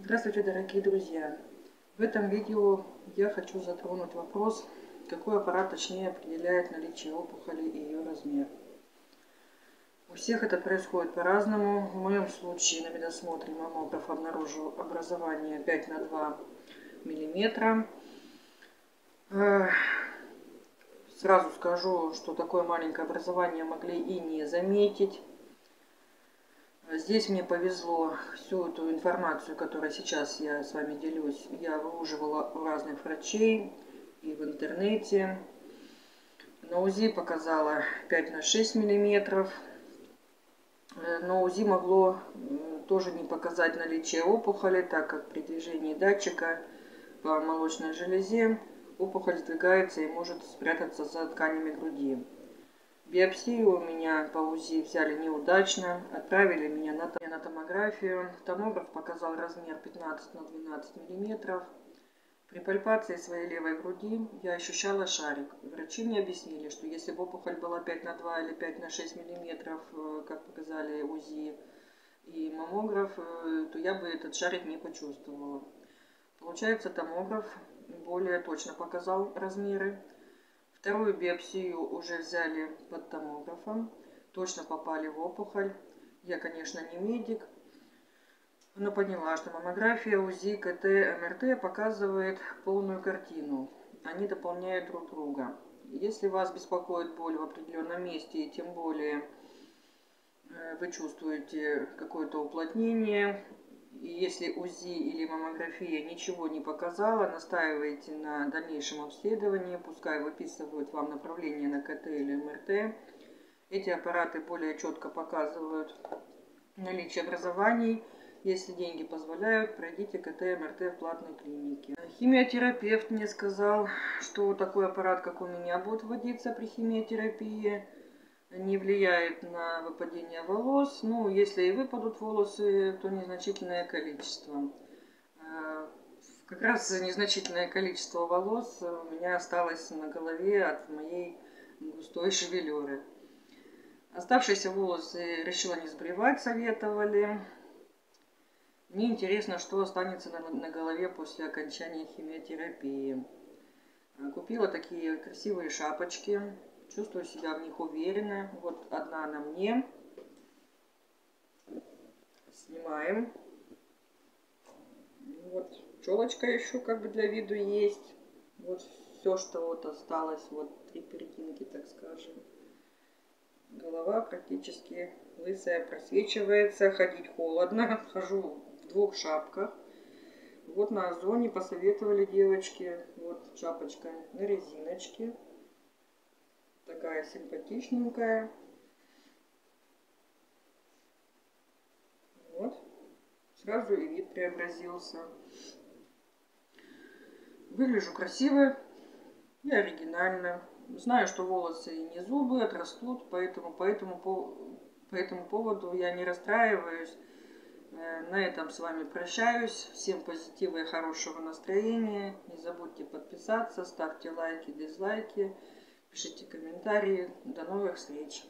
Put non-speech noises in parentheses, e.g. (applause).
Здравствуйте, дорогие друзья! В этом видео я хочу затронуть вопрос, какой аппарат точнее определяет наличие опухоли и ее размер. У всех это происходит по-разному. В моем случае на медосмотре маммограф обнаружил образование 5 на 2 миллиметра. Э, сразу скажу, что такое маленькое образование могли и не заметить. Здесь мне повезло всю эту информацию, которой сейчас я с вами делюсь, я выуживала у разных врачей и в интернете. На УЗИ показала 5 на 6 миллиметров. Э, но УЗИ могло тоже не показать наличие опухоли, так как при движении датчика по молочной железе опухоль сдвигается и может спрятаться за тканями груди. Биопсию у меня по УЗИ взяли неудачно, отправили меня на, на томографию. Томограф показал размер 15 на 12 миллиметров. При пальпации своей левой груди я ощущала шарик. Врачи мне объяснили, что если бы опухоль была 5 на 2 или 5 на 6 миллиметров, э, как показали УЗИ и маммограф, э, то я бы этот шарик не почувствовала. Получается, томограф более точно показал размеры. Вторую биопсию уже взяли под томографом. Точно попали в опухоль. Я, конечно, не медик, но поняла, что маммография, УЗИ, КТ, МРТ показывает полную картину. Они дополняют друг друга. Если вас беспокоит боль в определенном месте, и тем более э, вы чувствуете какое-то уплотнение, и если УЗИ или маммография ничего не показала, настаиваете на дальнейшем обследовании, пускай выписывают вам направление на КТ или МРТ. Эти аппараты более четко показывают наличие образований. Если деньги позволяют, пройдите КТ, МРТ в платной клинике. Химиотерапевт мне сказал, что такой аппарат, как у меня, будет вводиться при химиотерапии не влияет на выпадение волос. Ну, если и выпадут волосы, то незначительное количество. А, как раз незначительное количество волос у меня осталось на голове от моей густой шевелюры. Оставшиеся волосы решила не сбривать, советовали. Мне интересно, что останется на, на голове после окончания химиотерапии. Купила такие красивые шапочки Чувствую себя в них уверенно. Вот одна на мне. Снимаем. Вот челочка еще как бы для виду есть. Вот все, что вот осталось. Вот три перетинки, так скажем. Голова практически лысая, просвечивается. Ходить холодно. (laughs) Хожу в двух шапках. Вот на озоне посоветовали девочки. Вот шапочка на резиночке такая симпатичненькая. Вот. Сразу и вид преобразился. Выгляжу красиво и оригинально. Знаю, что волосы и не зубы отрастут, поэтому по этому, по, по этому поводу я не расстраиваюсь. Э, на этом с вами прощаюсь. Всем позитива и хорошего настроения. Не забудьте подписаться, ставьте лайки, дизлайки. Пишите комментарии. До новых встреч!